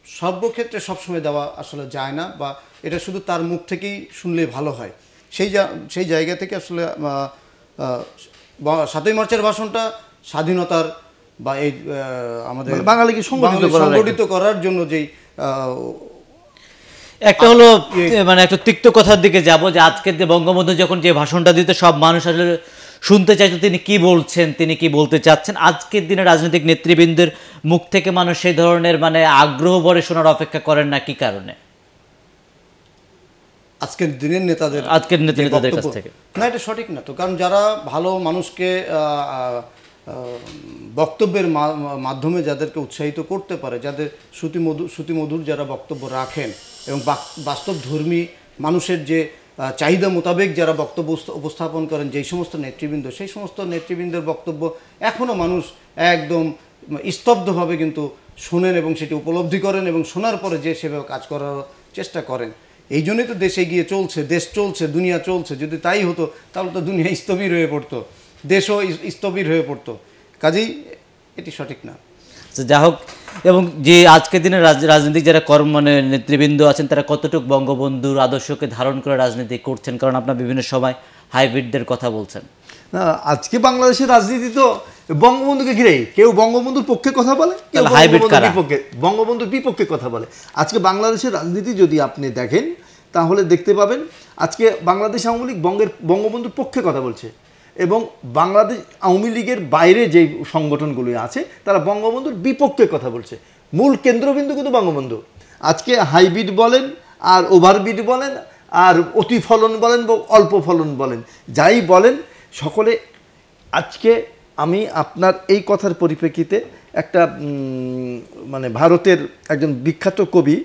সর্বক্ষেত্রে সবসময় দেওয়া আসলে যায় না বা এটা শুধু তার মুখ থেকেই শুনলে ভালো হয়। সেই সেই জায়গা থেকে আসলে সাতই মার্চের ভাষণটা স্বাধীনতার বা এই আমাদের মানে বাঙালিকে সংগঠিত করার জন্য যেই একটা হলো মানে একটা তিক্ত কথার দিকে যাব যে আজকের যে বঙ্গবন্ধু যখন যে ভাষণটা দিতে সব মানুষ আসলে শুনতে চাইতো তিনি কি বলছেন তিনি কি বলতে চাচ্ছেন। আজকের দিনে রাজনৈতিক নেতৃবৃন্দের মুখ থেকে মানুষ সেই ধরনের মানে আগ্রহ ভরে শোনার অপেক্ষা করেন না কি কারণে? আজকের দিনের নেতাদের আজকের নেতা- নেতাদের কাছ থেকে। না এটা সঠিক না তো কারণ যারা ভালো মানুষকে আহ, আহ, আহ, বক্তব্যের মাধ্যমে যাদেরকে উৎসাহিত করতে পারে, যাদের শ্রুতিমধুর শ্রুতিমধুর যারা বক্তব্য রাখেন এবং বাস্তব ধর্মী মানুষের যে চাহিদা মোতাবেক যারা বক্তব্য উপস্থাপন করেন, যেই সমস্ত নেতৃবৃন্দ, সেই সমস্ত নেতৃবৃন্দের বক্তব্য এখনও মানুষ একদম স্তব্ধভাবে কিন্তু শোনেন এবং সেটি উপলব্ধি করেন এবং শোনার পরে যে সেভাবে কাজ করার চেষ্টা করেন। এই জন্যই তো দেশে গিয়ে চলছে, দেশ চলছে, দুনিয়া চলছে, যদি তাই হতো তাহলে তো দুনিয়া স্থবির হয়ে পড়তো। দেশও স্থবির হয়ে পড়তো। কাজেই এটি সঠিক না। তো যা হোক এবং যে আজকের দিনে রাজ- রাজনৈতিক যারা কর্ম মানে নেতৃবৃন্দ আছেন তারা কতটুকু বঙ্গবন্ধুর আদর্শকে ধারণ করে রাজনীতি করছেন? কারণ আপনার বিভিন্ন সময় হাইব্রিডদের কথা বলছেন। না, আজকে বাংলাদেশের রাজনীতি তো বঙ্গবন্ধুকে ঘিরেই। কেউ বঙ্গবন্ধুর পক্ষে কথা বলে কেউ বঙ্গবন্ধুর কারা? বিপক্ষে বঙ্গবন্ধুর বিপক্ষে কথা বলে। আজকে বাংলাদেশের রাজনীতি যদি আপনি দেখেন তাহলে দেখতে পাবেন আজকে বাংলাদেশ আওয়ামী লীগ বঙ্গের বঙ্গবন্ধুর পক্ষে কথা বলছে। এবং বাংলাদেশ আওয়ামী লীগের বাইরে যে সংগঠনগুলি আছে, তারা বঙ্গবন্ধুর বিপক্ষে কথা বলছে। মূল কেন্দ্রবিন্দু কিন্তু বঙ্গবন্ধু। আজকে হাইব্রিড বলেন, আর ওভারবিট বলেন, আর অতি ফলন বলেন বা অল্প ফলন বলেন, যাই বলেন, সকলে আজকে আমি আপনার এই কথার পরিপ্রেক্ষিতে একটা মানে ভারতের একজন বিখ্যাত কবি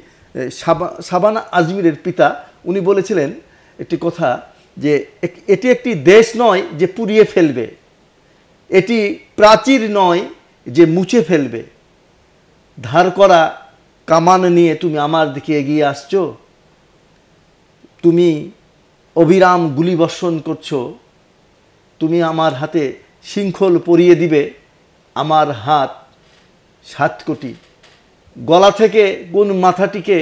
সাবা- সাবানা আজমিরের পিতা, উনি বলেছিলেন একটি কথা যে এটি একটি দেশ নয় যে পুড়িয়ে ফেলবে। এটি প্রাচীর নয় যে মুছে ফেলবে। ধার করা কামান নিয়ে তুমি আমার দিকে এগিয়ে আসছো। তুমি অবিরাম গুলিবর্ষণ করছ। তুমি আমার হাতে শৃঙ্খল পরিয়ে দিবে। আমার হাত সাত কোটি। গলা থেকে কোন মাথাটিকে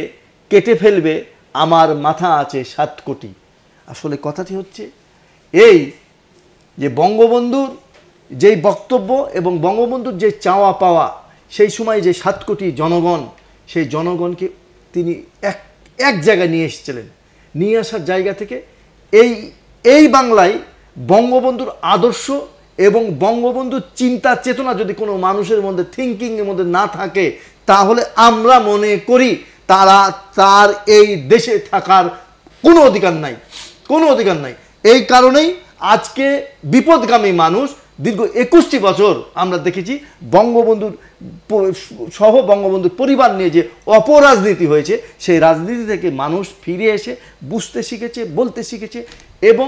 কেটে ফেলবে। আমার মাথা আছে সাত কোটি। আসলে কথাটি হচ্ছে এই যে বঙ্গবন্ধুর যেই বক্তব্য এবং বঙ্গবন্ধুর যে চাওয়া পাওয়া, সেই সময় যে সাত কোটি জনগণ, সেই জনগণকে তিনি এক এক জায়গায় নিয়ে এসেছিলেন। নিয়ে আসার জায়গা থেকে এই এই বাংলায় বঙ্গবন্ধুর আদর্শ এবং বঙ্গবন্ধুর চিন্তা চেতনা যদি কোনো মানুষের মধ্যে থিঙ্কিংয়ের মধ্যে না থাকে, তাহলে আমরা মনে করি তারা, তার এই দেশে থাকার কোনো অধিকার নাই। কোনো অধিকার নাই। এই কারণেই আজকে বিপদগামী মানুষ দীর্ঘ একুশটি বছর আমরা দেখেছি বঙ্গবন্ধুর সহ বঙ্গবন্ধুর পরিবার নিয়ে যে অপরাজনীতি হয়েছে, সেই রাজনীতি থেকে মানুষ ফিরে এসে বুঝতে শিখেছে, বলতে শিখেছে এবং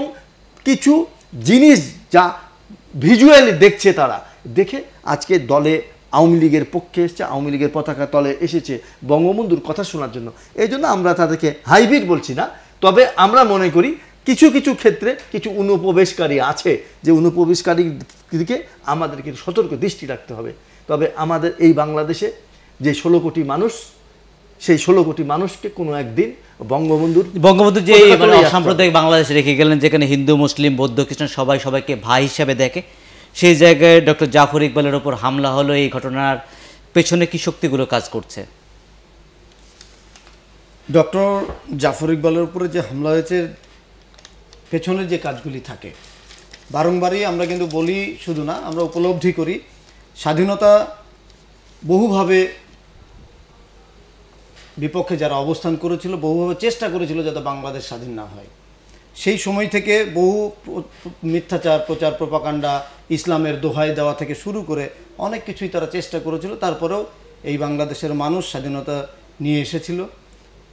কিছু জিনিস যা ভিজুয়ালি দেখছে তারা, দেখে আজকে দলে আওয়ামী লীগের পক্ষে এসেছে, আওয়ামী লীগের পতাকা তলে এসেছে বঙ্গবন্ধুর কথা শোনার জন্য। এই জন্য আমরা তাদেরকে হাইব্রিড বলছি না, তবে আমরা মনে করি কিছু কিছু ক্ষেত্রে কিছু অনুপ্রবেশকারী আছে যে অনুপ্রবেশকারী দিকে আমাদেরকে সতর্ক দৃষ্টি রাখতে হবে তবে আমাদের এই বাংলাদেশে যে ষোলো কোটি মানুষ সেই ষোলো কোটি মানুষকে কোনো একদিন বঙ্গবন্ধুর বঙ্গবন্ধু যে মানে। সাম্প্রদায়িক বাংলাদেশ রেখে গেলেন যেখানে হিন্দু মুসলিম বৌদ্ধ খ্রিস্টান সবাই সবাইকে ভাই হিসাবে দেখে সেই জায়গায় ডক্টর জাফর ইকবালের ওপর হামলা হলো এই ঘটনার পেছনে কি শক্তিগুলো কাজ করছে ডক্টর জাফর ইকবালের উপরে যে হামলা হয়েছে পেছনে যে কাজগুলি থাকে। বারংবারই আমরা কিন্তু বলি শুধু না, আমরা উপলব্ধি করি, স্বাধীনতা বহুভাবে বিপক্ষে যারা অবস্থান করেছিল, বহুভাবে চেষ্টা করেছিল যাতে বাংলাদেশ স্বাধীন না হয়। সেই সময় থেকে বহু মিথ্যাচার, প্রচার, প্রপাকাণ্ডা, ইসলামের দোহাই দেওয়া থেকে শুরু করে অনেক কিছুই তারা চেষ্টা করেছিল। তারপরেও এই বাংলাদেশের মানুষ স্বাধীনতা নিয়ে এসেছিল,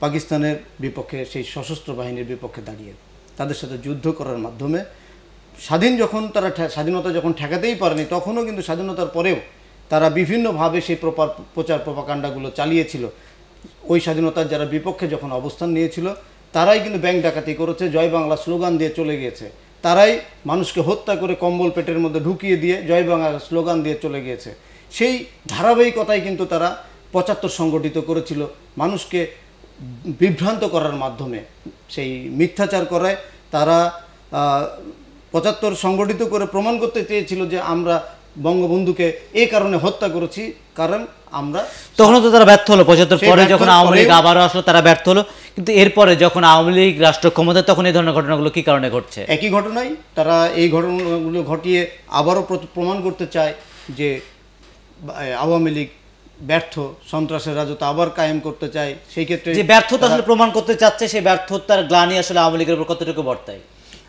পাকিস্তানের বিপক্ষে, সেই সশস্ত্র বাহিনীর বিপক্ষে দাঁড়িয়ে। তাদের সাথে যুদ্ধ করার মাধ্যমে। স্বাধীন যখন তারা স্বাধীনতা যখন ঠেকাতেই পারেনি, তখনও কিন্তু স্বাধীনতার পরেও তারা বিভিন্নভাবে সেই প্রপার প্রচার প্রপাকাণ্ডাগুলো চালিয়েছিল। ওই স্বাধীনতার যারা বিপক্ষে যখন অবস্থান নিয়েছিল, তারাই কিন্তু ব্যাংক ডাকাতি করেছে, জয় বাংলা স্লোগান দিয়ে চলে গিয়েছে। তারাই মানুষকে হত্যা করে কম্বল পেটের মধ্যে ঢুকিয়ে দিয়ে জয় বাংলা স্লোগান দিয়ে চলে গিয়েছে। সেই ধারাবাহিকতায় কিন্তু তারা পঁচাত্তর সংগঠিত করেছিল। মানুষকে বিভ্রান্ত করার মাধ্যমে সেই মিথ্যাচার করায় তারা পঁচাত্তর সংগঠিত করে প্রমাণ করতে চেয়েছিল যে আমরা বঙ্গবন্ধুকে এই কারণে হত্যা করেছি কারণ আমরা তখনও তো তারা ব্যর্থ হলো। পঁচাত্তর পরে যখন আওয়ামী লীগ আবারও আসলো তারা ব্যর্থ হলো। কিন্তু এরপরে যখন আওয়ামী লীগ রাষ্ট্র ক্ষমতা তখন এই ধরনের ঘটনাগুলো কি কারণে ঘটছে? একই ঘটনাই তারা এই ঘটনাগুলো ঘটিয়ে আবারও প্রমাণ করতে চায় যে আওয়ামী লীগ ব্যর্থ সন্ত্রাসের রাজত্ব আবার কায়েম করতে চায় সেই ক্ষেত্রে যে ব্যর্থতা আসলে প্রমাণ করতে চাচ্ছে সেই ব্যর্থতার গ্লানি আসলে আওয়ামী লীগের উপর কতটুকু বর্তায়?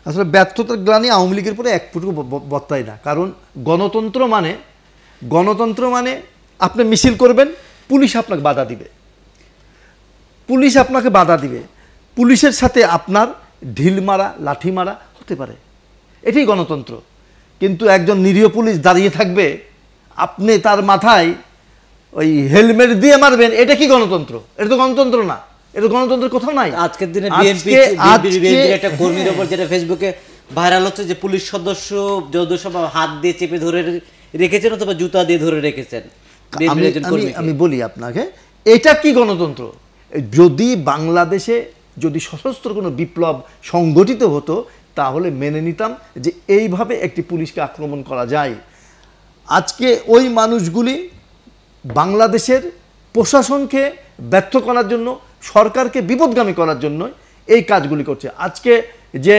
আসলে ব্যর্থতার গ্লানি আওয়ামী লীগের পরে এক ফুটুকু ব- ব- বর্তায় না। কারণ গণতন্ত্র মানে গণতন্ত্র মানে আপনি মিছিল করবেন পুলিশ আপনাকে বাধা দিবে। পুলিশ আপনাকে বাধা দিবে। পুলিশের সাথে আপনার ঢিল মারা লাঠি মারা হতে পারে। এটাই গণতন্ত্র। কিন্তু একজন নিরীহ পুলিশ দাঁড়িয়ে থাকবে আপনি তার মাথায় ওই হেলমেট দিয়ে মারবেন এটা কি গণতন্ত্র? এটা তো গণতন্ত্র না। এটা গণতন্ত্র কোথাও নাই। আজকের দিনে বিএনপি একটা কর্মীর ওপর যেটা ফেসবুকে ভাইরাল হচ্ছে যে পুলিশ সদস্য যৌথ সভা হাত দিয়ে চেপে ধরে রেখেছেন অথবা জুতা দিয়ে ধরে রেখেছেন। আমি বলি আপনাকে এটা কি গণতন্ত্র? যদি বাংলাদেশে যদি সশস্ত্র কোনো বিপ্লব সংগঠিত হতো তাহলে মেনে নিতাম যে এইভাবে একটি পুলিশকে আক্রমণ করা যায়। আজকে ওই মানুষগুলি বাংলাদেশের প্রশাসনকে ব্যর্থ করার জন্য, সরকারকে বিপদগামী করার জন্য এই কাজগুলি করছে। আজকে যে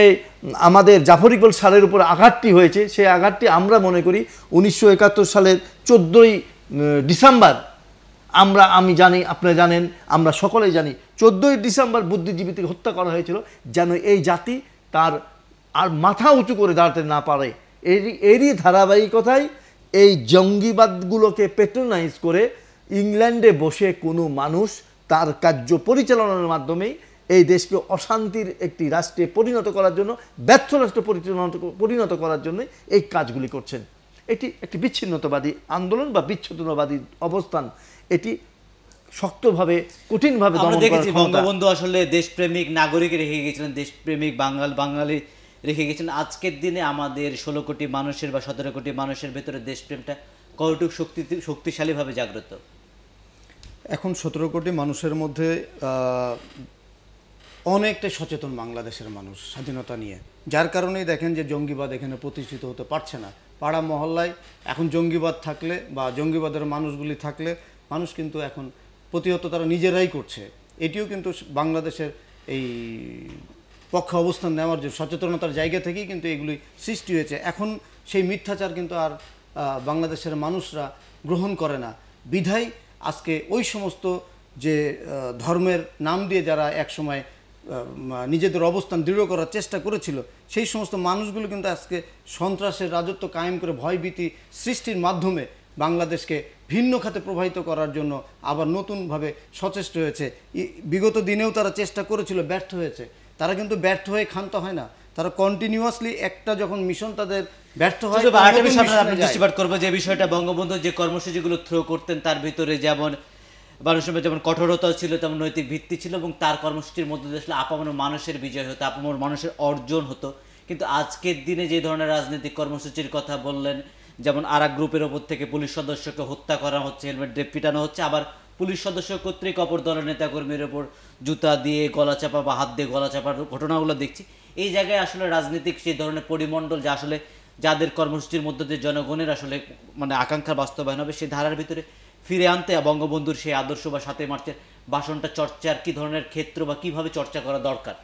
আমাদের জাফর ইকবাল সালের উপর আঘাতটি হয়েছে, সেই আঘাতটি আমরা মনে করি উনিশশো একাত্তর সালের চোদ্দোই ডিসেম্বর। আমরা, আমি জানি, আপনারা জানেন, আমরা সকলেই জানি, চোদ্দোই ডিসেম্বর বুদ্ধিজীবীকে হত্যা করা হয়েছিল, যেন এই জাতি তার আর মাথা উঁচু করে দাঁড়াতে না পারে। এরই এরই ধারাবাহিকতায় এই জঙ্গিবাদগুলোকে পেট্রোনাইজ করে ইংল্যান্ডে বসে কোনো মানুষ তার কার্য পরিচালনার মাধ্যমেই এই দেশকে অশান্তির একটি রাষ্ট্রে পরিণত করার জন্য ব্যর্থ রাষ্ট্র পরিচালনা পরিণত করার জন্য এই কাজগুলি করছেন। এটি একটি বিচ্ছিন্নতাবাদী আন্দোলন বা বিচ্ছিন্নবাদী অবস্থান। এটি শক্তভাবে কঠিনভাবে আমরা দেখেছি বঙ্গবন্ধু আসলে দেশপ্রেমিক নাগরিক রেখে গেছিলেন দেশপ্রেমিক বাঙাল বাঙালি রেখে গেছিলেন আজকের দিনে আমাদের ষোলো কোটি মানুষের বা সতেরো কোটি মানুষের ভেতরে দেশপ্রেমটা কতটুকু শক্তি শক্তিশালীভাবে জাগ্রত? এখন সতেরো কোটি মানুষের মধ্যে অনেকটাই সচেতন বাংলাদেশের মানুষ স্বাধীনতা নিয়ে। যার কারণেই দেখেন যে জঙ্গিবাদ এখানে প্রতিষ্ঠিত হতে পারছে না। পাড়া মহল্লায় এখন জঙ্গিবাদ থাকলে বা জঙ্গিবাদের মানুষগুলি থাকলে মানুষ কিন্তু এখন প্রতিহত তারা নিজেরাই করছে। এটিও কিন্তু বাংলাদেশের এই পক্ষে অবস্থান নেওয়ার যে সচেতনতার জায়গা থেকেই কিন্তু এগুলি সৃষ্টি হয়েছে। এখন সেই মিথ্যাচার কিন্তু আর বাংলাদেশের মানুষরা গ্রহণ করে না। বিধায় আজকে ওই সমস্ত যে ধর্মের নাম দিয়ে যারা একসময় নিজেদের অবস্থান দৃঢ় করার চেষ্টা করেছিল, সেই সমস্ত মানুষগুলো কিন্তু আজকে সন্ত্রাসের রাজত্ব কায়েম করে ভয়ভীতি সৃষ্টির মাধ্যমে বাংলাদেশকে ভিন্ন খাতে প্রবাহিত করার জন্য আবার নতুনভাবে সচেষ্ট হয়েছে। বিগত দিনেও তারা চেষ্টা করেছিল, ব্যর্থ হয়েছে। তারা কিন্তু ব্যর্থ হয়ে ক্ষান্ত হয় না। তারা কন্টিনিউয়াসলি একটা যখন মিশন তাদের ব্যর্থ হয় দৃষ্টিপাত করব যে বিষয়টা বঙ্গবন্ধু যে কর্মসূচিগুলো থ্রো করতেন তার ভিতরে যেমন মানুষের যেমন কঠোরতা ছিল তেমন নৈতিক ভিত্তি ছিল এবং তার কর্মসূচির মধ্যে আসলে আপামর মানুষের বিজয় হতো আপামর মানুষের অর্জন হতো। কিন্তু আজকের দিনে যে ধরনের রাজনৈতিক কর্মসূচির কথা বললেন যেমন আর গ্রুপের ওপর থেকে পুলিশ সদস্যকে হত্যা করা হচ্ছে হেলমেট দিয়ে পিটানো হচ্ছে আবার পুলিশ সদস্য কর্তৃক অপর দলের নেতাকর্মীর ওপর জুতা দিয়ে গলা চাপা বা হাত দিয়ে গলা চাপার ঘটনাগুলো দেখছি। এই জায়গায় আসলে রাজনৈতিক সেই ধরনের পরিমণ্ডল যা আসলে যাদের কর্মসূচির মধ্যে দিয়ে জনগণের আসলে মানে আকাঙ্ক্ষা বাস্তবায়ন হবে, সেই ধারার ভিতরে ফিরে আনতে বঙ্গবন্ধুর সেই আদর্শ বা সাতই মার্চের ভাষণটা চর্চার কি ধরনের ক্ষেত্র বা কীভাবে চর্চা করা দরকার?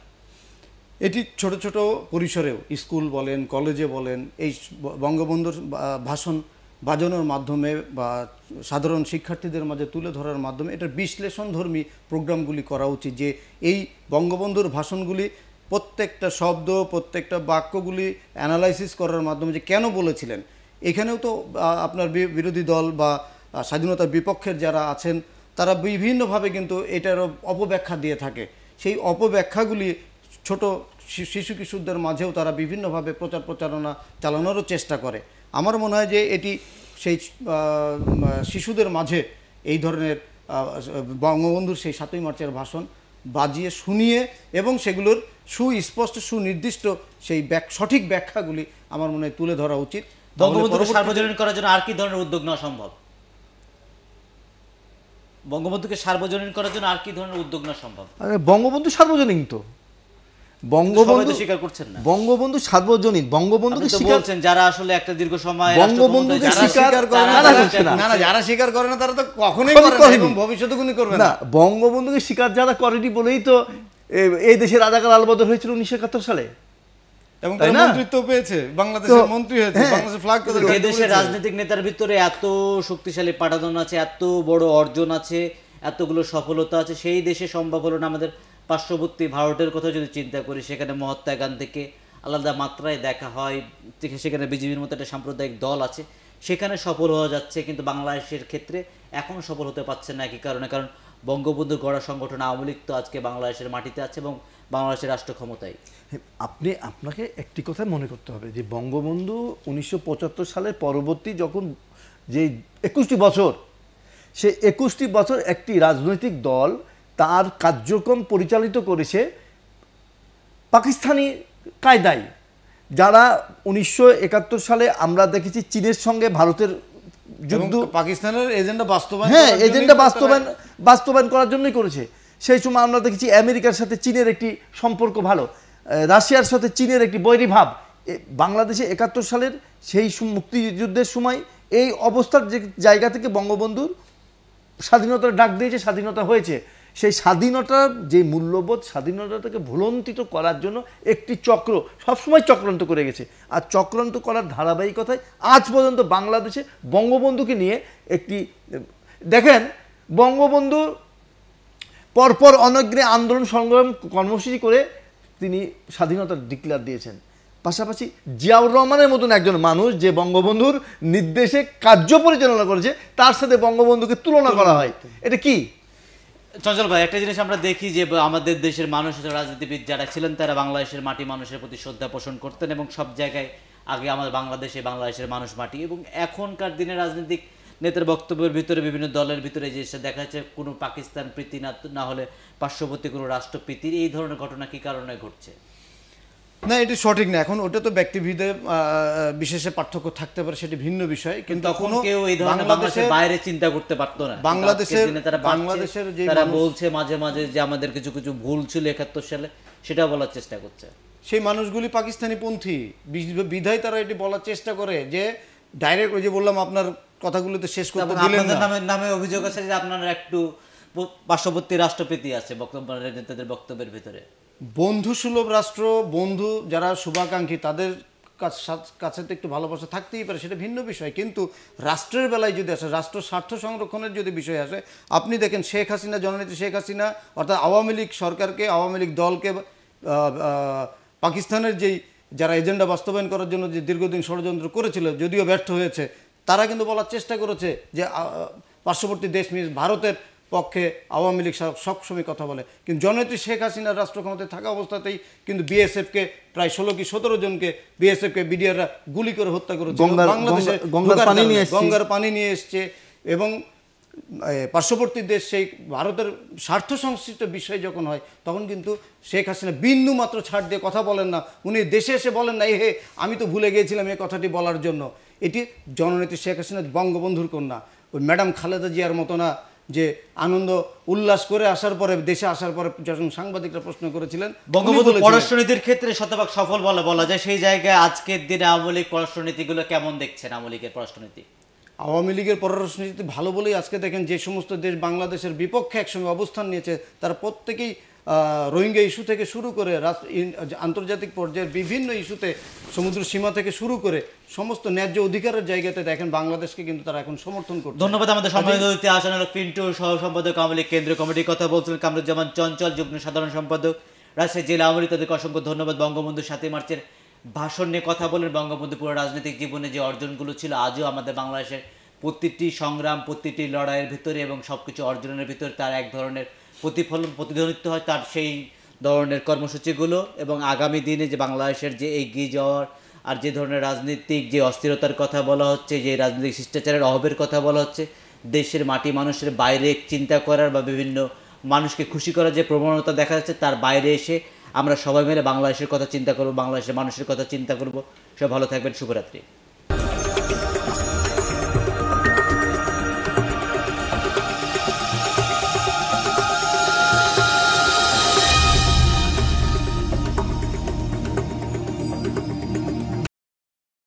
এটি ছোট ছোট পরিসরেও, স্কুল বলেন, কলেজে বলেন, এই বঙ্গবন্ধুর ভাষণ বাজানোর মাধ্যমে বা সাধারণ শিক্ষার্থীদের মাঝে তুলে ধরার মাধ্যমে এটার বিশ্লেষণধর্মী প্রোগ্রামগুলি করা উচিত যে এই বঙ্গবন্ধুর ভাষণগুলি প্রত্যেকটা শব্দ, প্রত্যেকটা বাক্যগুলি অ্যানালাইসিস করার মাধ্যমে যে কেন বলেছিলেন। এখানেও তো আপনার বিরোধী দল বা স্বাধীনতার বিপক্ষের যারা আছেন, তারা বিভিন্নভাবে কিন্তু এটারও অপব্যাখ্যা দিয়ে থাকে। সেই অপব্যাখ্যাগুলি ছোট শিশু কিশোরদের মাঝেও তারা বিভিন্নভাবে প্রচার প্রচারণা চালানোরও চেষ্টা করে। আমার মনে হয় যে এটি সেই শিশুদের মাঝে এই ধরনের বঙ্গবন্ধুর সেই সাতই মার্চের ভাষণ বাজিয়ে শুনিয়ে এবং সেগুলোর সুস্পষ্ট সুনির্দিষ্ট সেই ব্যাক- সঠিক ব্যাখ্যাগুলি আমার মনে হয় তুলে ধরা উচিত। বঙ্গবন্ধুকে সার্বজনীন করার জন্য আর কি ধরনের উদ্যোগ নেওয়া সম্ভব? বঙ্গবন্ধুকে সার্বজনীন করার জন্য আর কি ধরনের উদ্যোগ নেওয়া সম্ভব? আরে বঙ্গবন্ধু সার্বজনীন তো। বঙ্গবন্ধু স্বীকার করছেন না। বঙ্গবন্ধু সার্বজনীন বঙ্গবন্ধুকে স্বীকার বলছেন যারা আসলে একটা দীর্ঘ সময় বঙ্গবন্ধুকে যারা স্বীকার- স্বীকার করে না না। যারা স্বীকার করে না তারা তো কখনোই করে না এবং ভবিষ্যতে কোনো করবে না। না বঙ্গবন্ধুকে স্বীকার যারা করেনি বলেই তো এই দেশের রাজাকার আলবদর হয়েছিল উনিশশো একাত্তর সালে। এবং মন্ত্রিত্ব পেয়েছে বাংলাদেশের মন্ত্রী হয়েছে হ্যাঁ। বাংলাদেশের ফ্ল্যাগ যে দেশের রাজনৈতিক নেতার ভিতরে এত শক্তিশালী পাঠাদন আছে এত বড় অর্জন আছে এতগুলো সফলতা আছে সেই দেশে সম্ভব হলো না আমাদের পার্শ্ববর্তী ভারতের কথা যদি চিন্তা করি সেখানে মহাত্মা গান্ধীকে আলাদা মাত্রায় দেখা হয় সেখানে বিজেপির মতো একটা সাম্প্রদায়িক দল আছে সেখানে সফল হওয়া যাচ্ছে কিন্তু বাংলাদেশের ক্ষেত্রে এখন সফল হতে পারছে না একই কারণে কারণ বঙ্গবন্ধু গড়া সংগঠন আওয়ামী লীগ তো আজকে বাংলাদেশের মাটিতে আছে এবং বাংলাদেশের রাষ্ট্র ক্ষমতায়। হ্যাঁ, আপনি আপনাকে একটি কথা মনে করতে হবে যে বঙ্গবন্ধু উনিশশো পঁচাত্তর সালের পরবর্তী যখন যে একুশটি বছর সে একুশটি বছর একটি রাজনৈতিক দল তার কার্যক্রম পরিচালিত করেছে পাকিস্তানি কায়দায়। যারা উনিশশো একাত্তর সালে আমরা দেখেছি চীনের সঙ্গে ভারতের যুদ্ধ পাকিস্তানের এজেন্ডা বাস্তবায়ন হ্যাঁ এজেন্ডা বাস্তবায়ন বাস্তবায়ন করার জন্যই করেছে। সেই সময় আমরা দেখেছি আমেরিকার সাথে চীনের একটি সম্পর্ক ভালো রাশিয়ার সাথে চীনের একটি বৈরী ভাব। বাংলাদেশে একাত্তর সালের সেই মুক্তিযুদ্ধের সময় এই অবস্থার যে জায়গা থেকে বঙ্গবন্ধুর স্বাধীনতার ডাক দিয়েছে স্বাধীনতা হয়েছে। সেই স্বাধীনতার যে মূল্যবোধ, স্বাধীনতাটাকে ভুলন্তিত করার জন্য একটি চক্র সবসময় চক্রান্ত করে গেছে। আর চক্রান্ত করার ধারাবাহিকতায় আজ পর্যন্ত বাংলাদেশে বঙ্গবন্ধুকে নিয়ে একটি, দেখেন, বঙ্গবন্ধু পরপর অনগ্রে আন্দোলন সংগ্রাম কর্মসূচি করে তিনি স্বাধীনতার ডিক্লেয়ার দিয়েছেন। পাশাপাশি জিয়াউর রহমানের মতন একজন মানুষ যে বঙ্গবন্ধুর নির্দেশে কার্য পরিচালনা করেছে, তার সাথে বঙ্গবন্ধুকে তুলনা করা হয়। এটা কি? চঞ্চল ভাই, একটা জিনিস আমরা দেখি যে আমাদের দেশের মানুষ রাজনীতিবিদ যারা ছিলেন, তারা বাংলাদেশের মাটি মানুষের প্রতি শ্রদ্ধা পোষণ করতেন এবং সব জায়গায় আগে আমাদের বাংলাদেশে বাংলাদেশের মানুষ মাটি। এবং এখনকার দিনে রাজনৈতিক নেতার বক্তব্যের ভিতরে বিভিন্ন দলের ভিতরে যে দেখা যাচ্ছে কোনো পাকিস্তান প্রীতি না না হলে পার্শ্ববর্তী কোনো রাষ্ট্রপ্রীতির, এই ধরনের ঘটনা কি কারণে ঘটছে? না এটি সঠিক না। এখন ওটা তো ব্যক্তিভেদে বিশেষে পার্থক্য থাকতে পারে সেটি ভিন্ন বিষয়। কিন্তু তখন কেউ এই ধরনের বাংলাদেশে বাংলাদেশের বাইরে চিন্তা করতে পারতো না। বাংলাদেশের- তারা বাংলাদেশের যে তারা বলছে মাঝে মাঝে যে আমাদের কিছু কিছু ভুল ছিল একাত্তর সালে সেটা বলার চেষ্টা করছে। সেই মানুষগুলি পাকিস্তানি পন্থী। বিধায় তারা এটি বলার চেষ্টা করে যে ডাইরেক্ট ওই যে বললাম আপনার কথাগুলোতে শেষ করতে দিলেন না। নামে নামে অভিযোগ আছে যে আপনারা একটু পার্শ্ববর্তী রাষ্ট্রপতি আছে বক্তব্য নেতাদের বক্তব্যের ভিতরে। বন্ধু সুলভ রাষ্ট্র, বন্ধু যারা শুভাকাঙ্ক্ষী, তাদের কাছ- তো একটু ভালোবাসা থাকতেই পারে, সেটা ভিন্ন বিষয়। কিন্তু রাষ্ট্রের বেলায় যদি আসে, রাষ্ট্র স্বার্থ সংরক্ষণের যদি বিষয় আসে, আপনি দেখেন শেখ হাসিনা, জননেত্রী শেখ হাসিনা, অর্থাৎ আওয়ামী লীগ সরকারকে, আওয়ামী লীগ দলকে পাকিস্তানের যেই যারা এজেন্ডা বাস্তবায়ন করার জন্য যে দীর্ঘদিন ষড়যন্ত্র করেছিল, যদিও ব্যর্থ হয়েছে, তারা কিন্তু বলার চেষ্টা করেছে যে পার্শ্ববর্তী দেশ ভারতের পক্ষে আওয়ামী লীগ সব- সবসময় কথা বলে। কিন্তু জননেত্রী শেখ হাসিনার রাষ্ট্র ক্ষমতায় থাকা অবস্থাতেই কিন্তু বিএসএফকে প্রায় ষোলো কি সতেরো জনকে বিএসএফকে বিডিআররা গুলি করে হত্যা করেছে বাংলাদেশে। গঙ্গার পানি নিয়ে এসছে। এবং পার্শ্ববর্তী দেশ সেই ভারতের স্বার্থ সংশ্লিষ্ট বিষয় যখন হয় তখন কিন্তু শেখ হাসিনা বিন্দু মাত্র ছাড় দিয়ে কথা বলেন না। উনি দেশে এসে বলেন না হে আমি তো ভুলে গিয়েছিলাম এই কথাটি বলার জন্য। এটি জননেত্রী শেখ হাসিনা বঙ্গবন্ধুর কন্যা। ওই ম্যাডাম খালেদা জিয়ার মতো না। যে আনন্দ উল্লাস করে আসার পরে দেশে আসার পরে যখন সাংবাদিকরা প্রশ্ন করেছিলেন বঙ্গবন্ধু পররাষ্ট্রনীতির ক্ষেত্রে শতভাগ সফল বলা বলা যায়। সেই জায়গায় আজকের দিনে আওয়ামী লীগ পররাষ্ট্রনীতিগুলো কেমন দেখছেন আওয়ামী লীগের পররাষ্ট্রনীতি? আওয়ামী লীগের পররাষ্ট্রনীতি ভালো বলেই আজকে দেখেন যে সমস্ত দেশ বাংলাদেশের বিপক্ষে একসঙ্গে অবস্থান নিয়েছে তারা প্রত্যেকেই রোহিঙ্গা ইস্যু থেকে শুরু করে আন্তর্জাতিক পর্যায়ের বিভিন্ন ইস্যুতে সমুদ্র সীমা থেকে শুরু করে সমস্ত ন্যায্য অধিকারের জায়গাতে দেখেন বাংলাদেশকে কিন্তু তারা এখন সমর্থন করছে। ধন্যবাদ আমাদের সম্মানিত অতিথি পিন্টু সহ সম্পাদক আওয়ামী লীগ কেন্দ্রীয় কমিটির কথা বলছিলেন কামরুজ্জামান চঞ্চল যুগ্ম সাধারণ সম্পাদক রাজশাহী জেলা আওয়ামী লীগ তাদেরকে অসংখ্য ধন্যবাদ। বঙ্গবন্ধু সাতই মার্চের ভাষণ নিয়ে কথা বলেন। বঙ্গবন্ধু পুরো রাজনৈতিক জীবনে যে অর্জনগুলো ছিল আজও আমাদের বাংলাদেশের প্রতিটি সংগ্রাম প্রতিটি লড়াইয়ের ভিতরে এবং সবকিছু অর্জনের ভিতরে তার এক ধরনের প্রতিফলন প্রতিধ্বনিত হয় তার সেই ধরনের কর্মসূচিগুলো এবং আগামী দিনে যে বাংলাদেশের যে এগিয়ে যাওয়ার আর যে ধরনের রাজনৈতিক যে অস্থিরতার কথা বলা হচ্ছে, যে রাজনৈতিক শিষ্টাচারের অভাবের কথা বলা হচ্ছে, দেশের মাটি মানুষের বাইরে চিন্তা করার বা বিভিন্ন মানুষকে খুশি করার যে প্রবণতা দেখা যাচ্ছে, তার বাইরে এসে আমরা সবাই মিলে বাংলাদেশের কথা চিন্তা করব, বাংলাদেশের মানুষের কথা চিন্তা করব। সব ভালো থাকবেন, শুভরাত্রি।